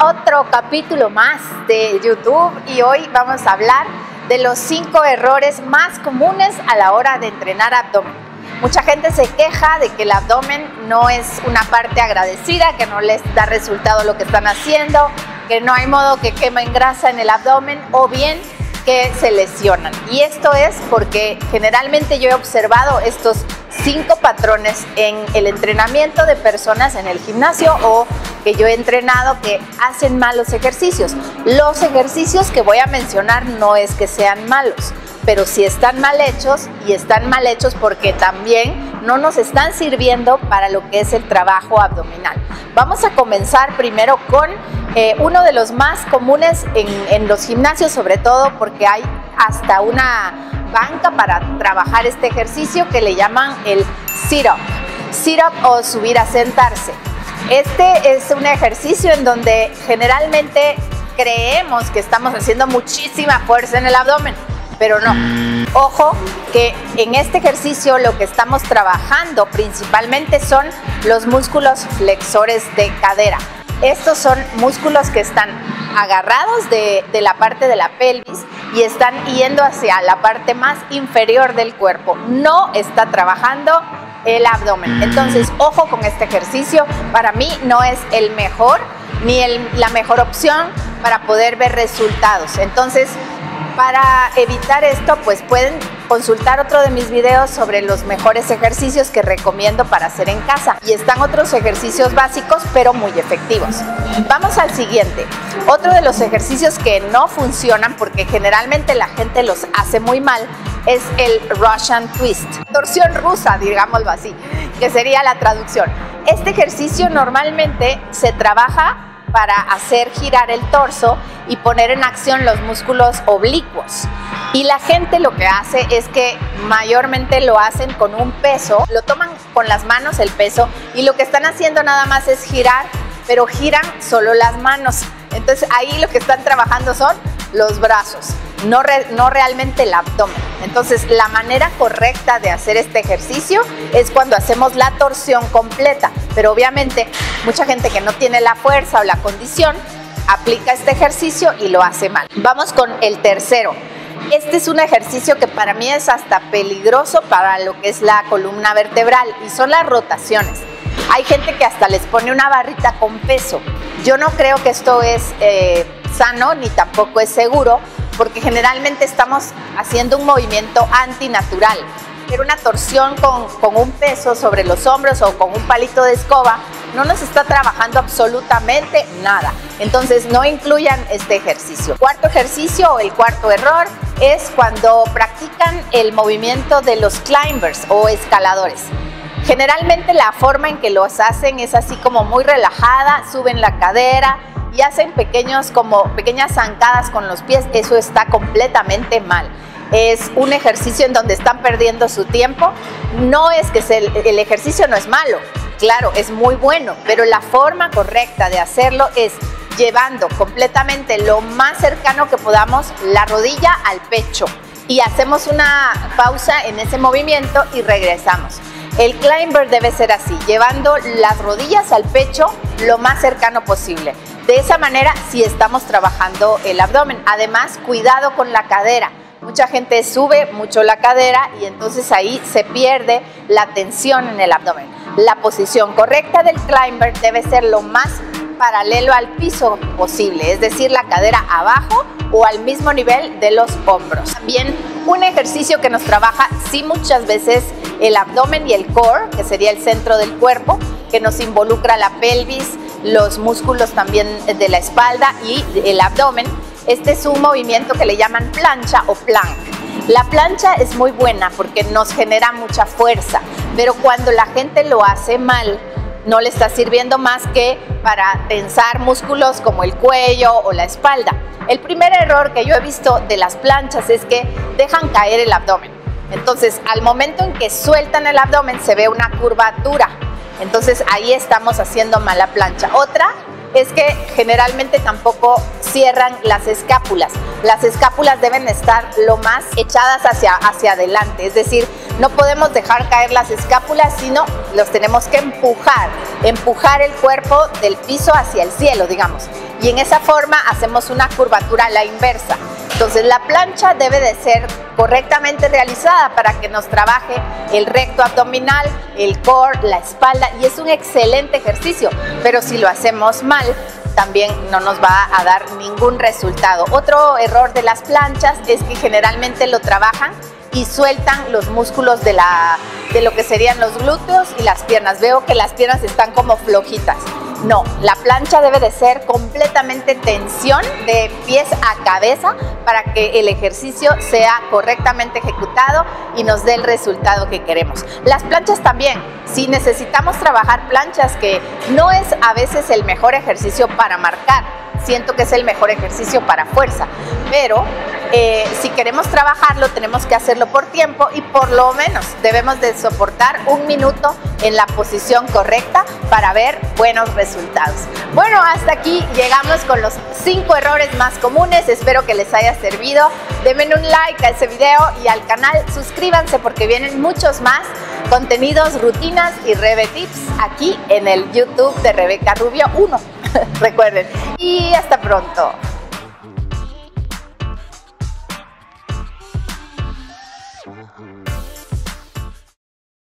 otro capítulo más de YouTube y hoy vamos a hablar de los cinco errores más comunes a la hora de entrenar abdomen. Mucha gente se queja de que el abdomen no es una parte agradecida, que no les da resultado lo que están haciendo, que no hay modo que quemen grasa en el abdomen o bien que se lesionan. Y esto es porque generalmente yo he observado estos cinco patrones en el entrenamiento de personas en el gimnasio o que yo he entrenado que hacen malos ejercicios. Los ejercicios que voy a mencionar no es que sean malos, pero sí están mal hechos y están mal hechos porque también no nos están sirviendo para lo que es el trabajo abdominal. Vamos a comenzar primero con eh, uno de los más comunes en, en los gimnasios, sobre todo porque hay hasta una banca para trabajar este ejercicio que le llaman el sit-up. Sit-up o subir a sentarse. Este es un ejercicio en donde generalmente creemos que estamos haciendo muchísima fuerza en el abdomen, pero no. Ojo que en este ejercicio lo que estamos trabajando principalmente son los músculos flexores de cadera. Estos son músculos que están agarrados de, la parte de la pelvis y están yendo hacia la parte más inferior del cuerpo. No está trabajando el abdomen. Entonces, ojo con este ejercicio. Para mí no es el mejor ni la mejor opción para poder ver resultados. Entonces, para evitar esto, pues pueden consultar otro de mis videos sobre los mejores ejercicios que recomiendo para hacer en casa. Y están otros ejercicios básicos, pero muy efectivos. Vamos al siguiente. Otro de los ejercicios que no funcionan, porque generalmente la gente los hace muy mal, es el Russian Twist. Torsión rusa, digámoslo así, que sería la traducción. Este ejercicio normalmente se trabaja para hacer girar el torso y poner en acción los músculos oblicuos. Y la gente lo que hace es que mayormente lo hacen con un peso, lo toman con las manos el peso y lo que están haciendo nada más es girar, pero giran solo las manos. Entonces ahí lo que están trabajando son los brazos, no, no realmente el abdomen. Entonces la manera correcta de hacer este ejercicio es cuando hacemos la torsión completa, pero obviamente mucha gente que no tiene la fuerza o la condición aplica este ejercicio y lo hace mal. Vamos con el tercero. Este es un ejercicio que para mí es hasta peligroso para lo que es la columna vertebral y son las rotaciones. Hay gente que hasta les pone una barrita con peso. Yo no creo que esto es eh, sano ni tampoco es seguro porque generalmente estamos haciendo un movimiento antinatural. Pero una torsión con, con un peso sobre los hombros o con un palito de escoba no nos está trabajando absolutamente nada. Entonces no incluyan este ejercicio. Cuarto ejercicio o el cuarto error es cuando practican el movimiento de los climbers o escaladores. Generalmente la forma en que los hacen es así como muy relajada, suben la cadera, y hacen pequeños como pequeñas zancadas con los pies, eso está completamente mal. Es un ejercicio en donde están perdiendo su tiempo. No es que el ejercicio no es malo, claro, es muy bueno, pero la forma correcta de hacerlo es llevando completamente lo más cercano que podamos la rodilla al pecho y hacemos una pausa en ese movimiento y regresamos. El climber debe ser así, llevando las rodillas al pecho lo más cercano posible. De esa manera sí estamos trabajando el abdomen. Además, cuidado con la cadera. Mucha gente sube mucho la cadera y entonces ahí se pierde la tensión en el abdomen. La posición correcta del climber debe ser lo más paralelo al piso posible, es decir, la cadera abajo o al mismo nivel de los hombros. También un ejercicio que nos trabaja sí muchas veces el abdomen y el core, que sería el centro del cuerpo, que nos involucra la pelvis, los músculos también de la espalda y el abdomen. Este es un movimiento que le llaman plancha o plank. La plancha es muy buena porque nos genera mucha fuerza, pero cuando la gente lo hace mal, no le está sirviendo más que para tensar músculos como el cuello o la espalda. El primer error que yo he visto de las planchas es que dejan caer el abdomen. Entonces, al momento en que sueltan el abdomen se ve una curvatura entonces ahí estamos haciendo mala plancha. Otra es que generalmente tampoco cierran las escápulas. Las escápulas deben estar lo más echadas hacia, hacia adelante, es decir, No podemos dejar caer las escápulas, sino los tenemos que empujar, empujar el cuerpo del piso hacia el cielo, digamos. Y en esa forma hacemos una curvatura a la inversa. Entonces la plancha debe de ser correctamente realizada para que nos trabaje el recto abdominal, el core, la espalda y es un excelente ejercicio, pero si lo hacemos mal, también no nos va a dar ningún resultado. Otro error de las planchas es que generalmente lo trabajan y sueltan los músculos de, la, de lo que serían los glúteos y las piernas. Veo que las piernas están como flojitas. No, la plancha debe de ser completamente tensión de pies a cabeza para que el ejercicio sea correctamente ejecutado y nos dé el resultado que queremos. Las planchas también, si necesitamos trabajar planchas que no es a veces el mejor ejercicio para marcar, siento que es el mejor ejercicio para fuerza, pero eh, si queremos trabajarlo tenemos que hacerlo por tiempo y por lo menos debemos de soportar un minuto en la posición correcta para ver buenos resultados. Bueno, hasta aquí llegamos con los cinco errores más comunes, espero que les haya servido. Denme un like a ese video y al canal, suscríbanse porque vienen muchos más contenidos, rutinas y Rebe Tips aquí en el YouTube de Rebeca Rubio 1. Recuerden. Y hasta pronto.